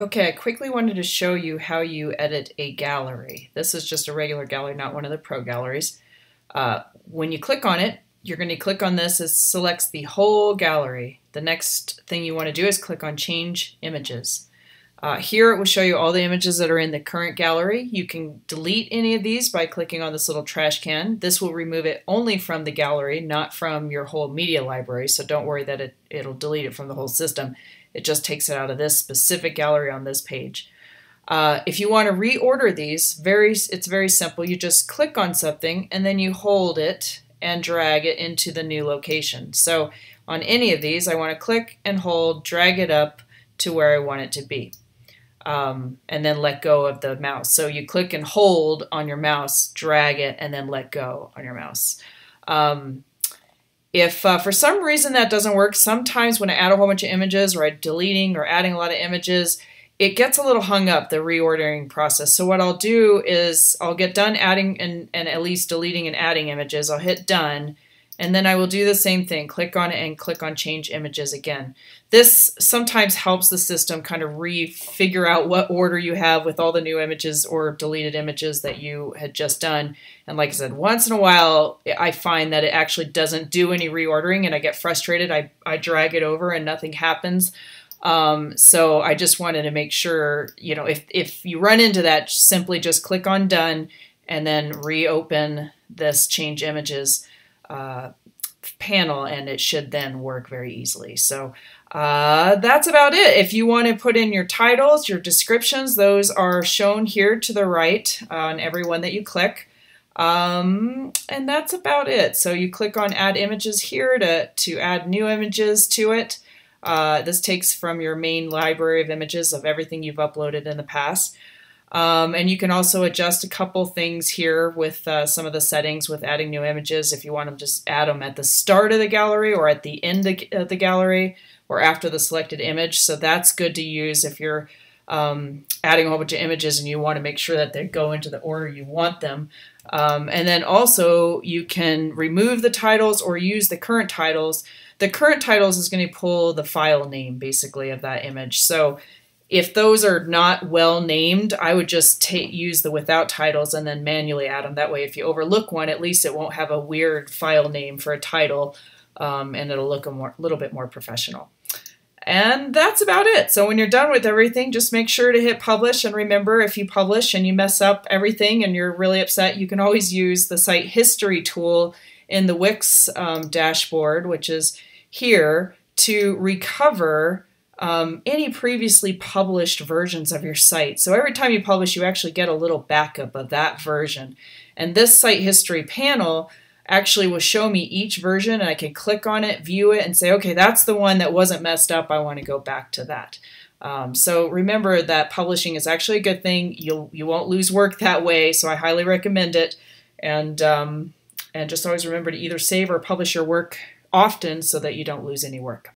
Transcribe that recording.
Okay, I quickly wanted to show you how you edit a gallery. This is just a regular gallery, not one of the pro galleries. Uh, when you click on it, you're going to click on this, it selects the whole gallery. The next thing you want to do is click on Change Images. Uh, here it will show you all the images that are in the current gallery. You can delete any of these by clicking on this little trash can. This will remove it only from the gallery, not from your whole media library, so don't worry that it, it'll delete it from the whole system. It just takes it out of this specific gallery on this page. Uh, if you want to reorder these, very it's very simple. You just click on something and then you hold it and drag it into the new location. So on any of these, I want to click and hold, drag it up to where I want it to be. Um, and then let go of the mouse. So you click and hold on your mouse, drag it, and then let go on your mouse. Um, if uh, for some reason that doesn't work, sometimes when I add a whole bunch of images or I'm deleting or adding a lot of images, it gets a little hung up, the reordering process. So what I'll do is I'll get done adding and, and at least deleting and adding images. I'll hit done and then I will do the same thing, click on it and click on change images again. This sometimes helps the system kind of re-figure out what order you have with all the new images or deleted images that you had just done. And like I said, once in a while, I find that it actually doesn't do any reordering and I get frustrated. I, I drag it over and nothing happens. Um, so I just wanted to make sure, you know, if, if you run into that, simply just click on done and then reopen this change images uh, panel and it should then work very easily. So uh, that's about it. If you want to put in your titles, your descriptions, those are shown here to the right on every one that you click. Um, and that's about it. So you click on add images here to, to add new images to it. Uh, this takes from your main library of images of everything you've uploaded in the past. Um, and you can also adjust a couple things here with uh, some of the settings with adding new images if you want to just add them at the start of the gallery or at the end of the gallery or after the selected image. So that's good to use if you're um, adding a whole bunch of images and you want to make sure that they go into the order you want them. Um, and then also you can remove the titles or use the current titles. The current titles is going to pull the file name basically of that image. So if those are not well named, I would just use the without titles and then manually add them. That way, if you overlook one, at least it won't have a weird file name for a title um, and it'll look a more, little bit more professional. And that's about it. So when you're done with everything, just make sure to hit publish. And remember, if you publish and you mess up everything and you're really upset, you can always use the site history tool in the Wix um, dashboard, which is here, to recover um, any previously published versions of your site. So every time you publish, you actually get a little backup of that version. And this site history panel actually will show me each version and I can click on it, view it, and say, okay, that's the one that wasn't messed up. I want to go back to that. Um, so remember that publishing is actually a good thing. You'll, you won't lose work that way, so I highly recommend it. And, um, and just always remember to either save or publish your work often so that you don't lose any work.